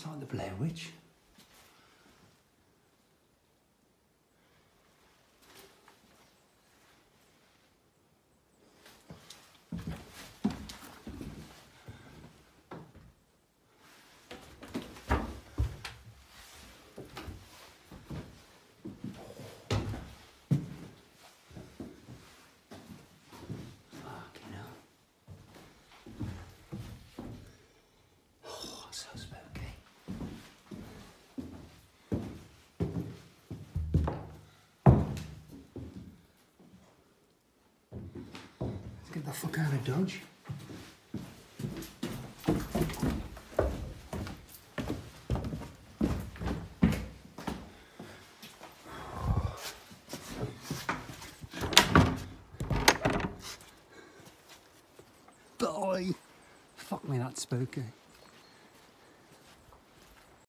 It's like the Blair Witch. Get the fuck out of Dodge. Die! Fuck me, that's spooky.